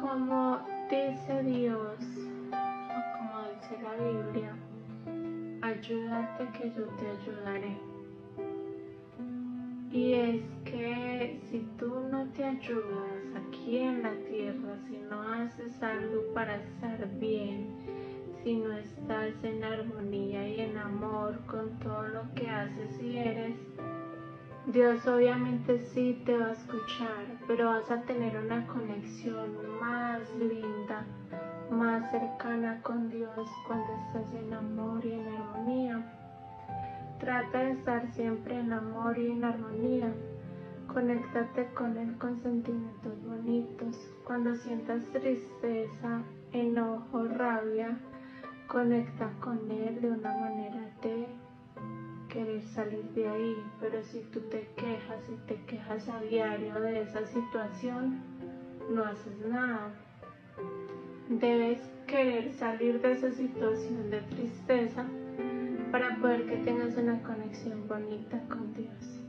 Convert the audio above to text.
Como dice Dios, o como dice la Biblia, ayúdate que yo te ayudaré. Y es que si tú no te ayudas aquí en la tierra, si no haces algo para estar bien, si no estás en armonía y en amor con todo lo que haces y eres, Dios obviamente sí te va a escuchar, pero vas a tener una conexión más linda, más cercana con Dios cuando estás en amor y en armonía. Trata de estar siempre en amor y en armonía. Conéctate con Él con sentimientos bonitos. Cuando sientas tristeza, enojo, rabia, conecta con Él de una salir de ahí. Pero si tú te quejas y te quejas a diario de esa situación, no haces nada. Debes querer salir de esa situación de tristeza para poder que tengas una conexión bonita con Dios.